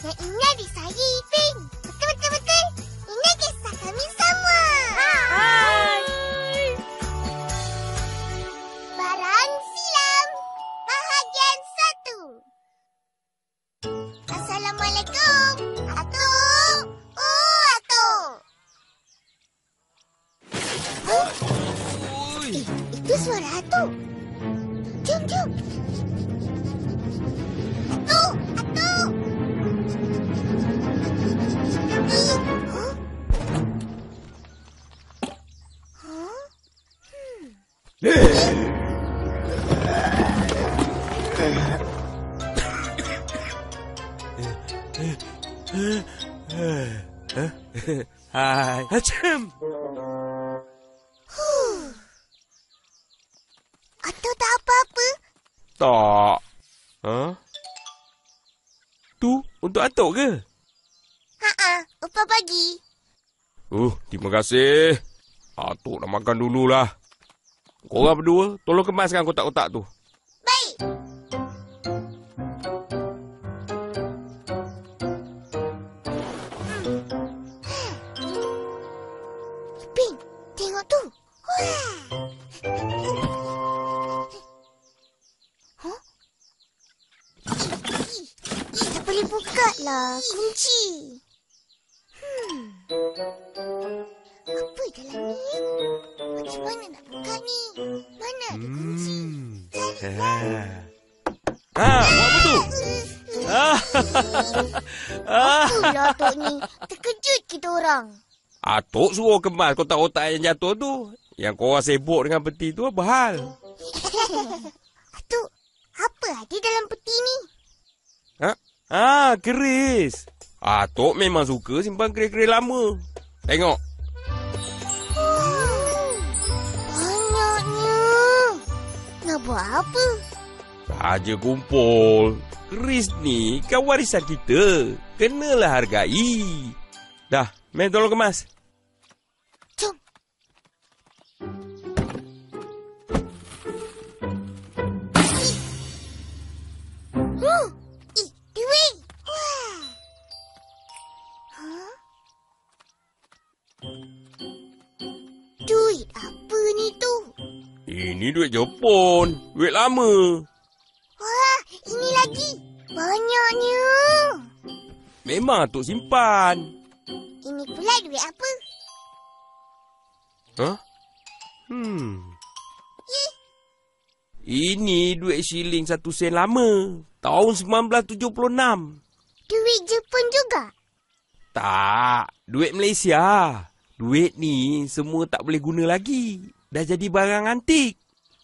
Yang ingat di saya, Ipin. Betul-betul-betul. Tak. Ha? Tu untuk atuk ke? Ha-ha, Upah bagi. Uh, terima kasih. Atuk nak makan dululah. Korang berdua, tolong kemaskan kotak-kotak tu. Suruh kemas kotak-kotak yang jatuh tu. Yang korang sibuk dengan peti tu apa hal? Atuk, apa ada dalam peti ni? Ha? Ah, keris. Atuk memang suka simpan keris-keris lama. Tengok. Oh, banyaknya. Nak buat apa? Saja kumpul. Keris ni kan warisan kita. Kenalah hargai. Dah, main tolong kemas. Jepun. Duit lama. Wah, ini lagi. Banyaknya. Memang Atuk simpan. Ini pula duit apa? Ha? Hmm. Ini duit shilling satu sen lama. Tahun 1976. Duit Jepun juga? Tak, duit Malaysia. Duit ni semua tak boleh guna lagi. Dah jadi barang antik.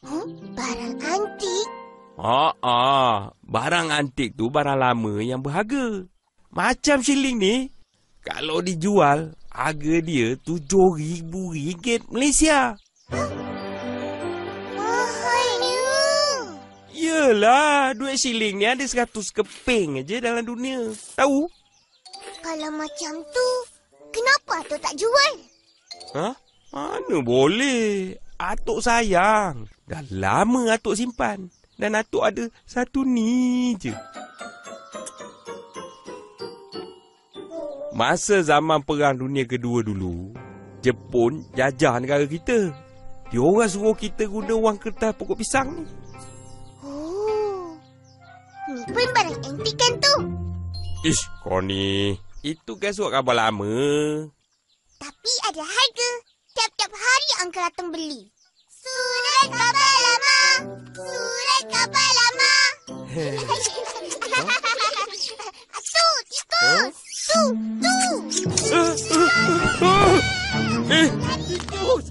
Huh? Barang antik? Ha ah, barang antik tu barang lama yang berharga. Macam shilling ni, kalau dijual, harga dia RM7,000 Malaysia. Mahalnya. Yelah, duit shilling ni ada 100 keping aja dalam dunia. Tahu? Kalau macam tu, kenapa tu tak jual? Ha? Mana boleh? Atuk sayang. Dah lama Atuk simpan. Dan Atuk ada satu ni je. Masa zaman Perang Dunia Kedua dulu, Jepun jajah negara kita. Dia orang suruh kita guna wang kertas pokok pisang ni. Oh. Ni pun barang antik kan tu? Ish, kau ni. Itu kan surat khabar lama. Tapi ada harga. Tiap-tiap hari Uncle datang beli. Surat khabar lama. Surat khabar lama. Asu, tikus. Tu, tu. Eh, tikus.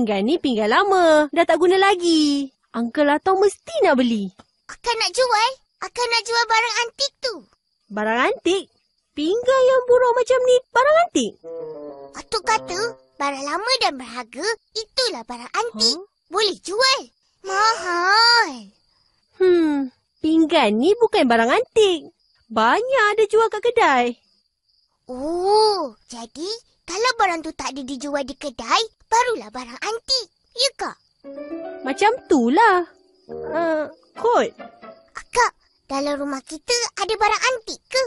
Pinggan ni pinggan lama. Dah tak guna lagi. Uncle Atong mesti nak beli. Akan nak jual? Akan nak jual barang antik tu. Barang antik? Pinggan yang buruk macam ni barang antik? Atuk kata, barang lama dan berharga, itulah barang antik. Huh? Boleh jual. Mahal. Hmm, pinggan ni bukan barang antik. Banyak ada jual kat kedai. Oh, jadi kalau barang tu tak ada dijual di kedai, barulah barang antik. Ya kak? Macam tu lah. Uh, kot, Akak, dalam rumah kita ada barang antik ke?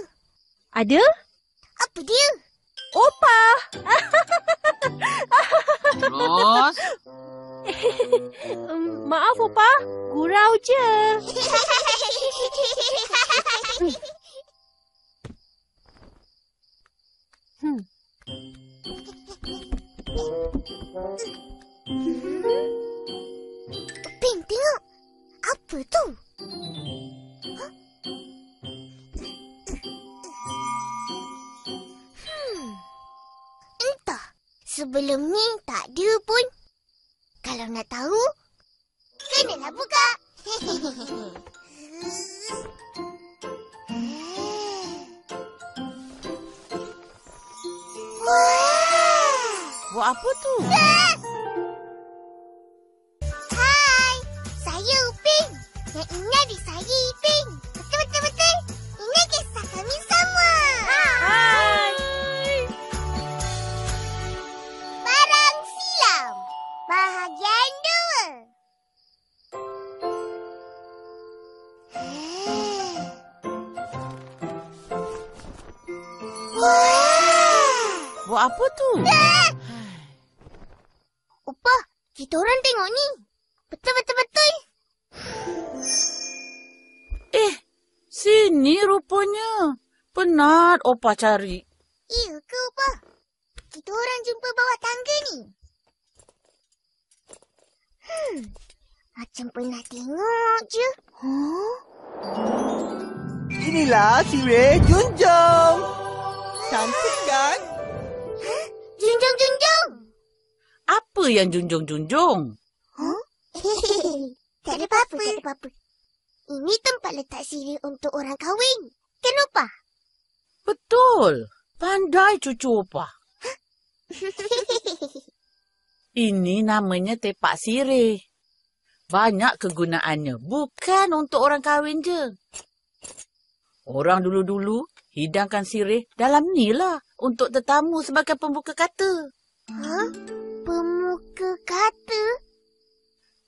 ada? Apa dia? Opa! Ros, Um, maaf, Opa. Gurau je. Hmm. Sebelum ni tak ada pun. Kalau nak tahu, kenalah buka. Wah! Buat apa tu? Hai, saya Upin. Yang ini adik saya Ipin. Betul, betul, betul. Ini kisah kami sama. Hai. Barang silam. Bahagian dua. Wah! Buat apa tu? Upah, kita orang tengok ni. Betul, betul, betul. Eh, sini rupanya. Penat opa cari. Iya ke, Upah? Kita orang jumpa bawah tangga ni. Hmm, macam pernah tengok je. Huh? Inilah sirih Junjung. Cantik kan? Junjung. Apa yang junjung-junjung? Huh? tak ada apa-apa, tak ada apa-apa. Ini tempat letak sirih untuk orang kahwin. Kenapa? Betul. Pandai cucu opa. Ini namanya tepak sirih. Banyak kegunaannya. Bukan untuk orang kahwin je. Orang dulu-dulu hidangkan sirih dalam ni lah. Untuk tetamu sebagai pembuka kata. Ha? Pemuka kata?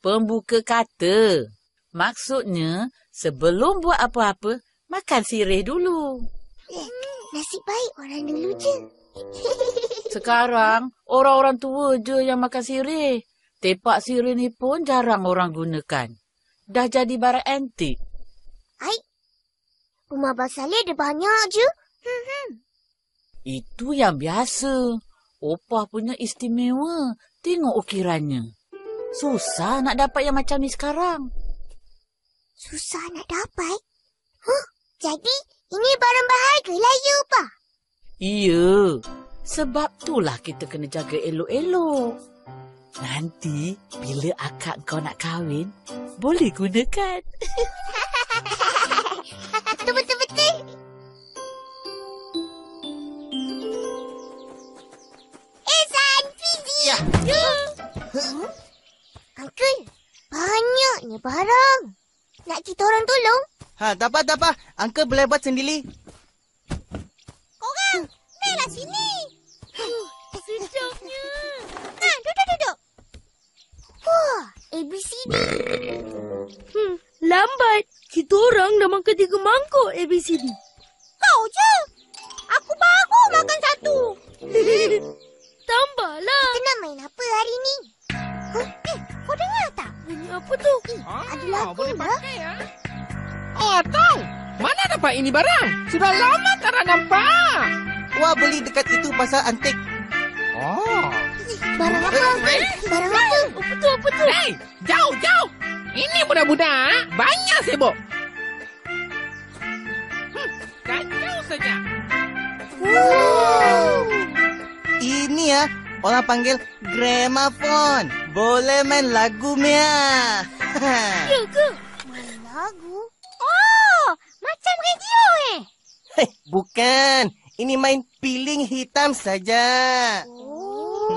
Pembuka kata. Maksudnya, sebelum buat apa-apa, makan sirih dulu. Eh, nasib baik orang dulu je. Sekarang, orang-orang tua je yang makan sirih. Tepak sirih ni pun jarang orang gunakan. Dah jadi barang antik. Ai, rumah Abang Saleh ada banyak je. Hmm, hmm. Itu yang biasa. Opah punya istimewa. Tengok ukirannya. Susah nak dapat yang macam ni sekarang. Susah nak dapat. Huh, jadi ini barang berharga lah ya, Pak? Iya. Sebab itulah kita kena jaga elok-elok. Nanti bila akak kau nak kahwin, boleh gunakan. Fizi. Ya. Huh? Uncle, banyaknya barang. Nak kita orang tolong? Ha, tak apa, tak apa. Uncle boleh buat sendiri. Korang, naiklah sini. Sedapnya. Nah, duduk, duduk. Wah, ABCD. Hmm, lambat. Kita orang dah makan tiga mangkuk ABCD. Kau je. Aku baru makan satu. Tambahlah. Kita nak main apa hari ni? Huh? Eh, kau dengar tak? Bunyi apa tu? Eh, ada lagu lah. Oh, tahu. Mana dapat ini barang? Sudah lama tak nak nampak. Wah, beli dekat itu pasal antik. Oh. Barang apa, Uncle? Barang apa? Apa tu, apa tu? Hei, jauh, jauh. Ini budak-budak banyak sibuk. Hmm, kacau saja. Wow. Ini ya, Orang panggil gramophone. Boleh main lagu Mia. Ya ke? Main lagu? Oh, macam radio eh. Hei, bukan. Ini main piling hitam saja. Oh.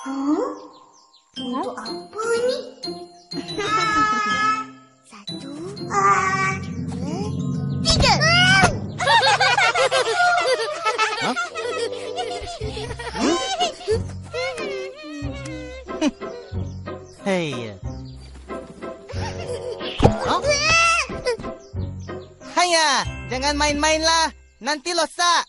Huh? Untuk apa ni? Main-mainlah. Nanti losak.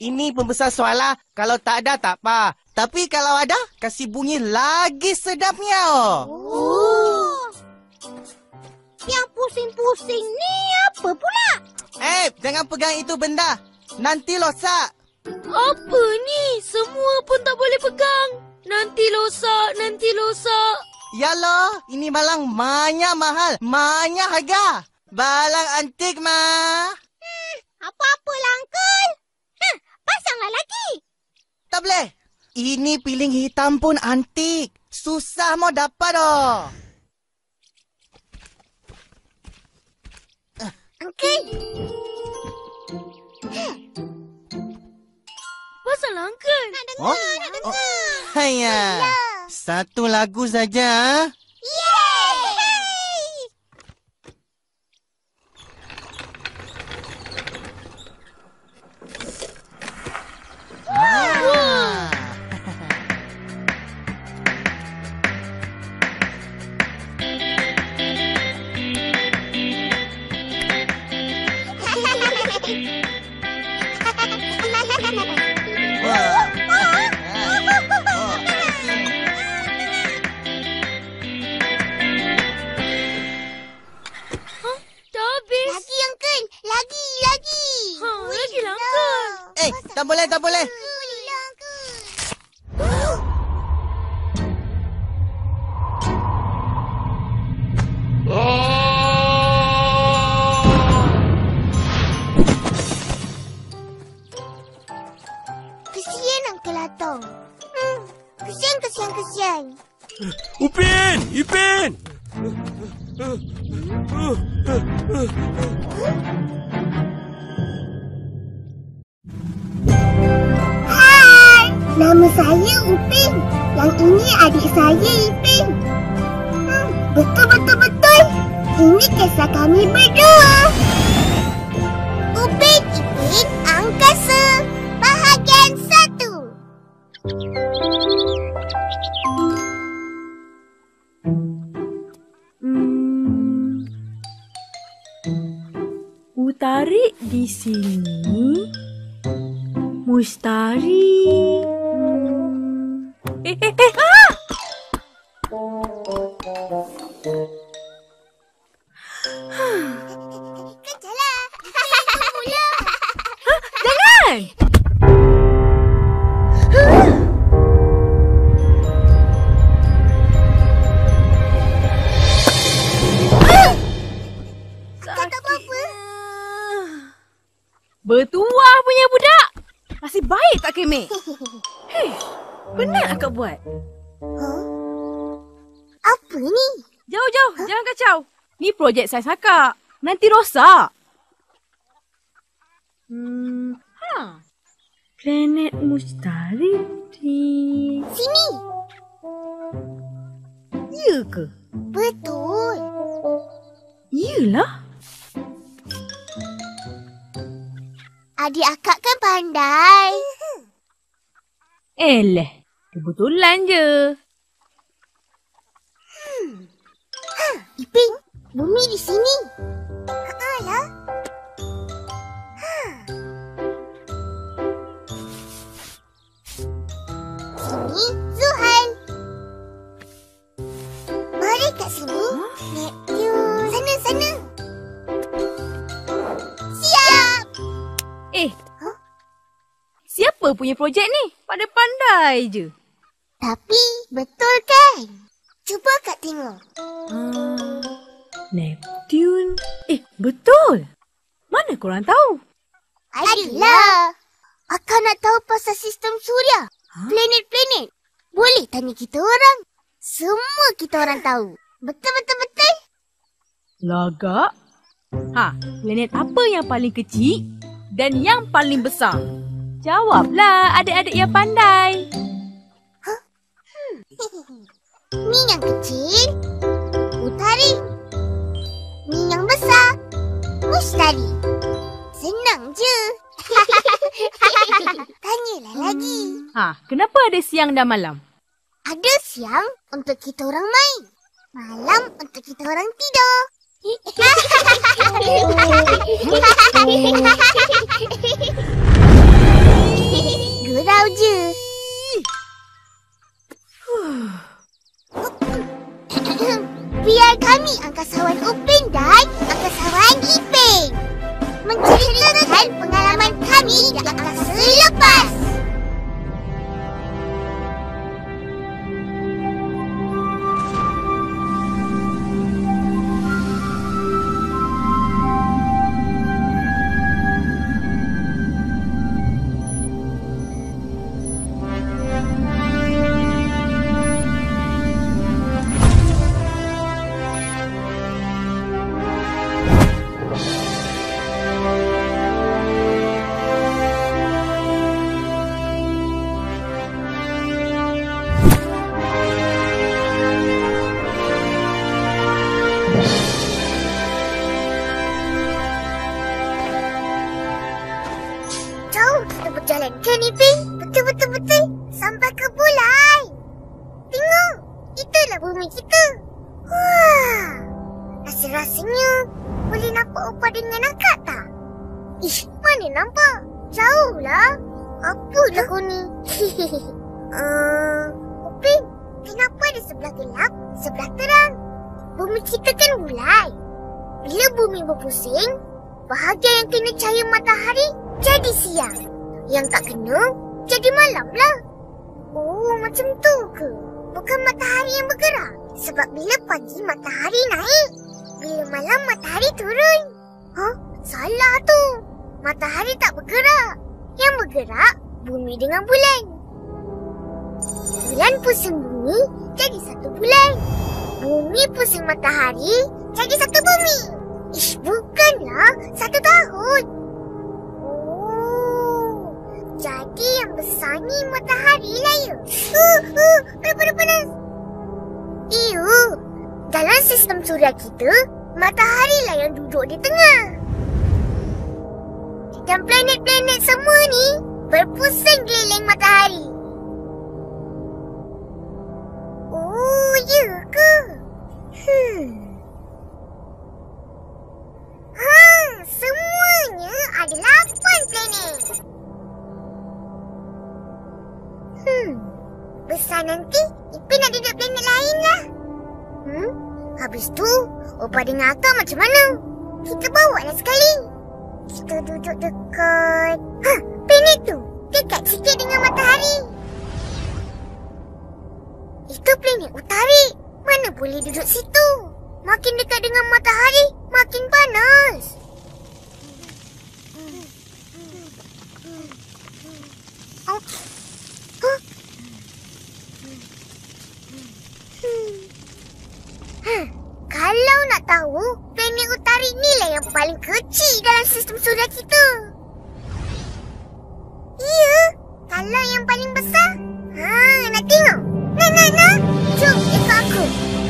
Ini pembesar suara. Kalau tak ada, tak apa. Tapi kalau ada, kasih bunyi lagi sedapnya. Oh. Yang pusing-pusing ni apa pula? Eh, jangan pegang itu benda. Nanti losak. Apa ni? Semua pun tak boleh pegang. Nanti losak, nanti losak. Yalah, ini balang banyak mahal. Banyak harga. Balang antik, mah. Apa-apalah, Uncle. Hah, pasanglah lagi. Tak boleh. Ini piling hitam pun antik. Susah mau dapat oh. Uncle, Pasal Uncle. nak dengar, Oh? nak dengar. Hanya. Satu lagu saja. Yeay! Ah. Tak Utarik di sini. Mustari. Projek saiz akak. Nanti rosak. Hmm, ha. Planet Mustari di... Sini. Ya ke? Betul. Yelah. Adik akak kan pandai. Eleh, kebetulan je. Bumi di sini. Ha. Sini Zuhal. Mari kat sini. Neptune. Sana, sana. Siap. Eh, siapa punya projek ni? Pada pandai je. Tapi betul kan? Cuba kak tengok. Hmm, Neptune. Eh, betul. Mana korang tahu? Adalah. Akak nak tahu pasal sistem suria. Planet-planet. Boleh tanya kita orang. Semua kita orang tahu. Betul-betul-betul. Lagak. Ha, planet apa yang paling kecil dan yang paling besar? Jawablah adik-adik yang pandai. Ni yang kecil. Utari. Ni yang besar. Mustari. Senang je. Tanyalah lagi. Ha, kenapa ada siang dan malam? Ada siang untuk kita orang main. Malam untuk kita orang tidur. Gurau je. Biar kami angkasawan Upin dan angkasawan Ipin menceritakan pengalaman kami di angkasa lepas. Sebelah terang? Bumi kita kan bulai. Bila bumi berpusing, bahagian yang kena cahaya matahari jadi siang. Yang tak kena, jadi malam lah. Oh, macam tu ke? Bukan matahari yang bergerak. Sebab bila pagi matahari naik, bila malam matahari turun. Hah? Salah tu. Matahari tak bergerak. Yang bergerak, bumi dengan bulan. Bulan pusing bumi, jadi satu bulan. Bumi pusing matahari, jadi satu bumi. Ish, bukanlah. Satu tahun. Oh, jadi yang besar ni matahari lah ya? Uh, uh, panas-panas. Iyo, dalam sistem suria kita, matahari lah yang duduk di tengah. Dan planet-planet semua ni berpusing keliling matahari. Oh, ya ke? Hmm. Ha, semuanya ada lapan planet. Hmm. Besar nanti, Ipin nak duduk planet lain lah. Hmm? Habis tu, Opa dengan Akak macam mana? Kita bawa lah sekali. Kita duduk dekat... Ha, planet tu. Dekat sikit dengan matahari. Itu planet utari. Mana boleh duduk situ? Makin dekat dengan matahari, makin panas. Oh. Huh? Hmm. Huh. Kalau nak tahu, planet utari ni lah yang paling kecil dalam sistem suria kita. Ya, kalau yang paling besar, ha, nak tengok. Nak, nak, nak. Jom, 个。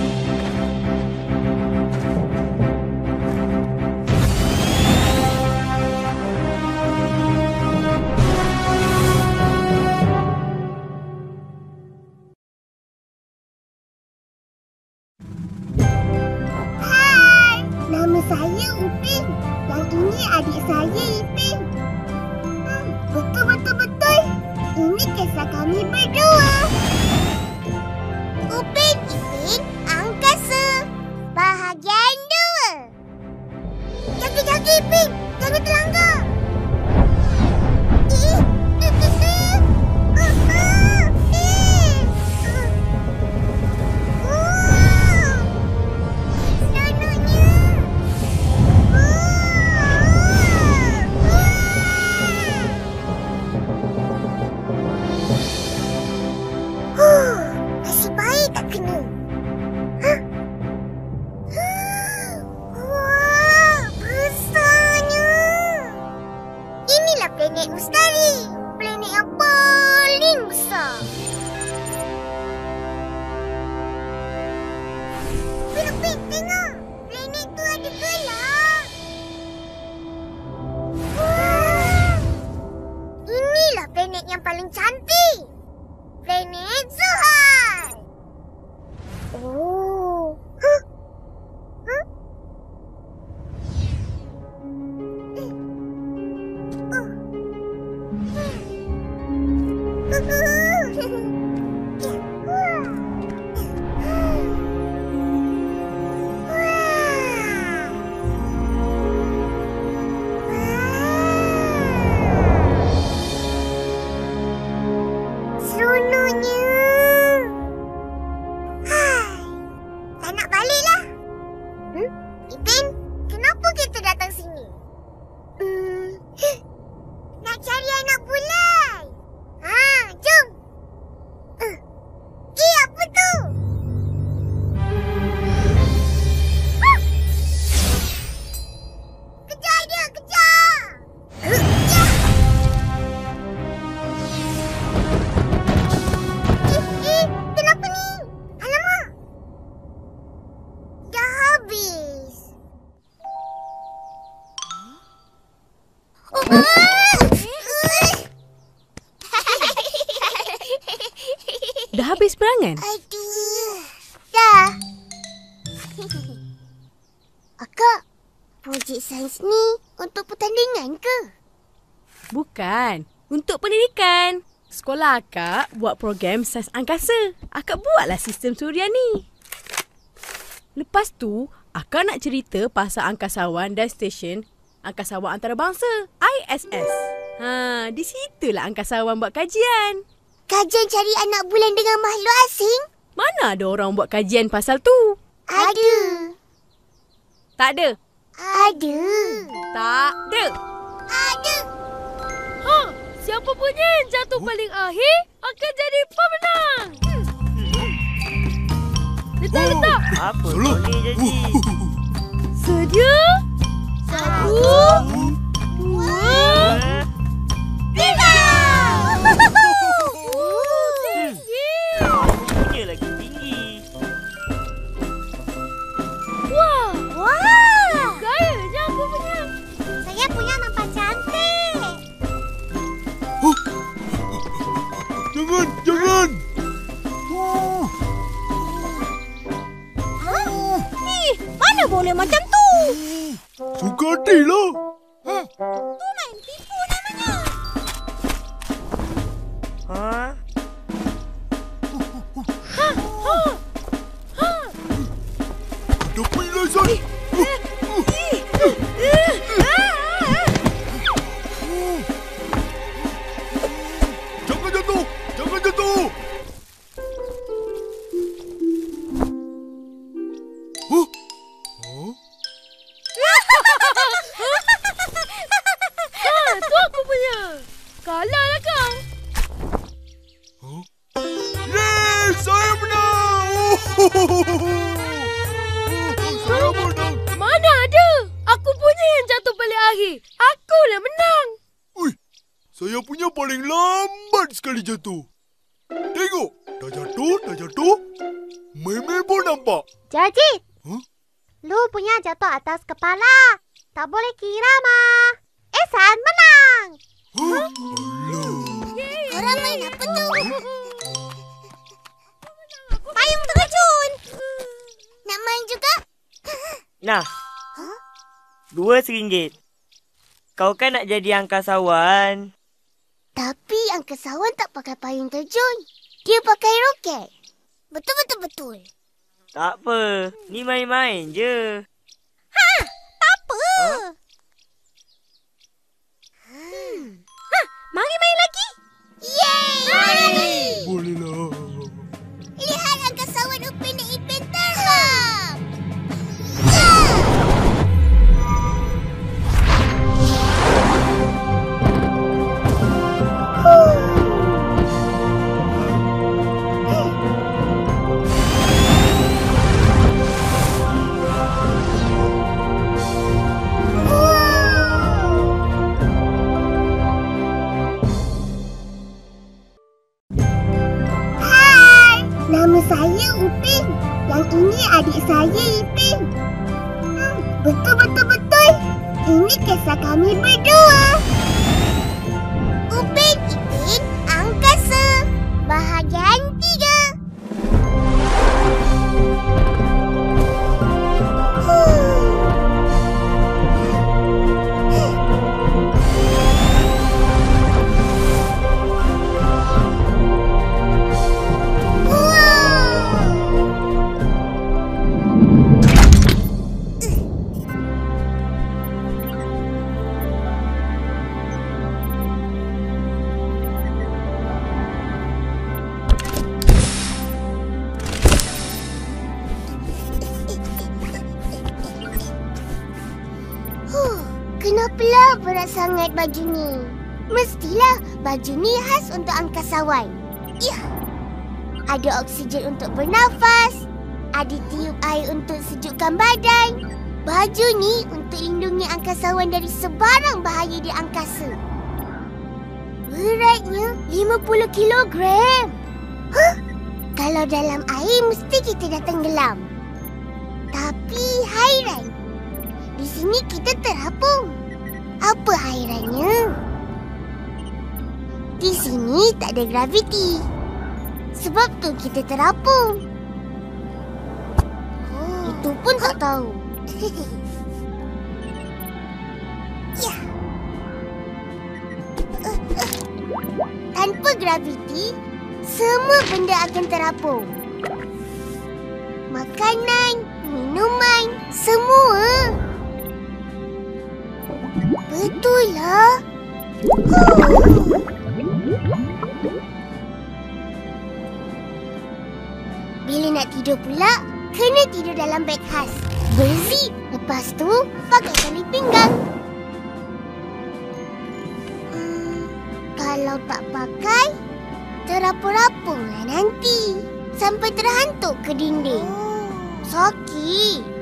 Then Untuk pendidikan. Sekolah akak buat program sains angkasa. Akak buatlah sistem suria ni. Lepas tu, akak nak cerita pasal angkasawan dan stesen angkasawan antarabangsa, ISS. Ha, di situlah angkasawan buat kajian. Kajian cari anak bulan dengan makhluk asing? Mana ada orang buat kajian pasal tu? Ada. Tak ada. Ada. Tak ada. Ada. Siapa punya yang jatuh paling akhir akan jadi pemenang. Letak, letak. Apa ni jadi? Sedia? Satu, dua, boleh macam tu? Suka hatilah. Tak kira, mah. Esan menang. Huh? Orang main apa tu? Payung terjun. Nak main juga? Nah. Dua seringgit. Kau kan nak jadi angkasawan. Tapi angkasawan tak pakai payung terjun. Dia pakai roket. Betul-betul-betul. Tak apa. Ni main-main je. Apa? Hmm. Yeay! Adik saya Ipin. Hmm, betul-betul-betul. Ini kisah kami berdua. Berat sangat baju ni? Mestilah baju ni khas untuk angkasawan. Ya. Ada oksigen untuk bernafas. Ada tiup air untuk sejukkan badan. Baju ni untuk lindungi angkasawan dari sebarang bahaya di angkasa. Beratnya 50 kilogram. Huh? Kalau dalam air mesti kita dah tenggelam. Tapi hairan. Di sini kita terapung. Apa hairannya? sini tak ada graviti. Sebab tu kita terapung. Oh. Itu pun tak tahu. ya. Tanpa graviti, semua benda akan terapung. Makanan, minuman, semua. Betul lah. Bila nak tidur pula, kena tidur dalam beg khas. Berzip. Lepas tu, pakai tali pinggang. Hmm, kalau tak pakai, terapung-rapunglah nanti. Sampai terhantuk ke dinding. Sakit.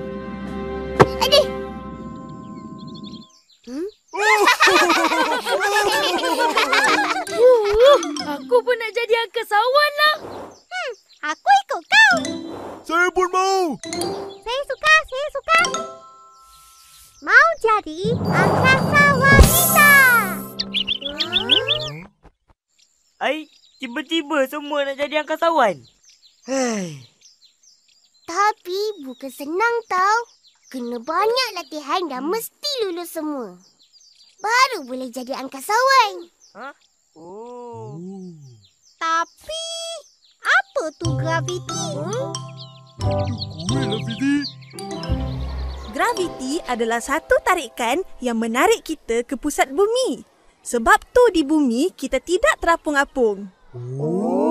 Jadi angkasawan. Hei. Tapi bukan senang tau. Kena banyak latihan dan mesti lulus semua. Baru boleh jadi angkasawan. Oh. Tapi, apa tu graviti? Kuih lah, Fiti. Graviti adalah satu tarikan yang menarik kita ke pusat bumi. Sebab tu di bumi kita tidak terapung-apung. Oh.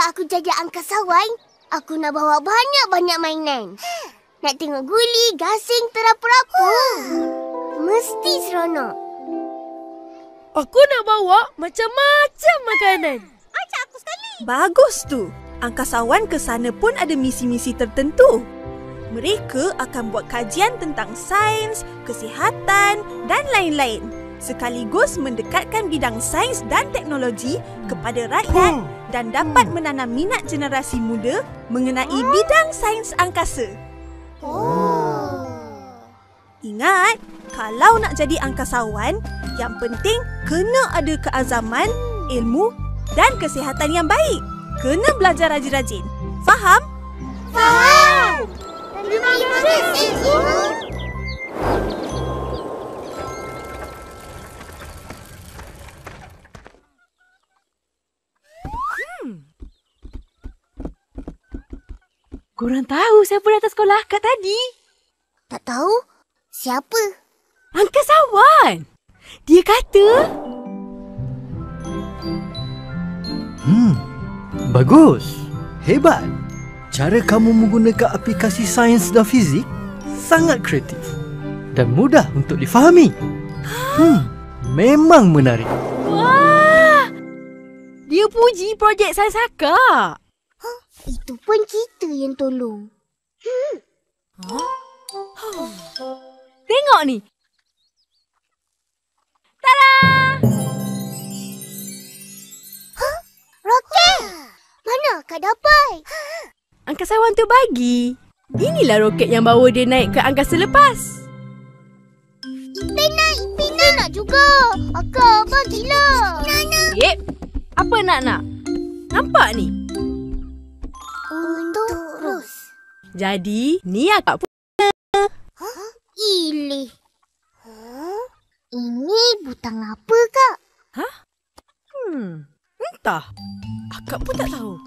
Kalau aku jadi angkasawan, aku nak bawa banyak-banyak mainan. Nak tengok guli, gasing, terapung-apung. Mesti seronok. Aku nak bawa macam-macam makanan. Ajak aku sekali. Bagus tu. Angkasawan ke sana pun ada misi-misi tertentu. Mereka akan buat kajian tentang sains, kesihatan dan lain-lain. Sekaligus mendekatkan bidang sains dan teknologi kepada rakyat dan dapat menanam minat generasi muda mengenai bidang sains angkasa. Oh. Ingat, kalau nak jadi angkasawan, yang penting kena ada keazaman, ilmu dan kesihatan yang baik. Kena belajar rajin-rajin. Faham? Faham. Terima kasih, Ibu. Korang tahu siapa datang sekolah akak tadi? Tak tahu? Siapa? Angkasawan. Dia kata... Hmm, bagus. Hebat. Cara kamu menggunakan aplikasi sains dan fizik sangat kreatif dan mudah untuk difahami. Hmm, memang menarik. Wah! Dia puji projek sains akak. Itu pun kita yang tolong. Tengok ni. Tada! Roket! Mana kau dapat? Angkasawan tu bagi. Inilah roket yang bawa dia naik ke angkasa lepas. Ipin nak, Ipin nak. nak juga. Akak, bagilah. Nana. Yep. Apa nak-nak? Nampak ni? Jadi, ni akak pun. Ilih. Huh? Ini butang apa, Kak? Hmm. Entah. Akak pun tak tahu.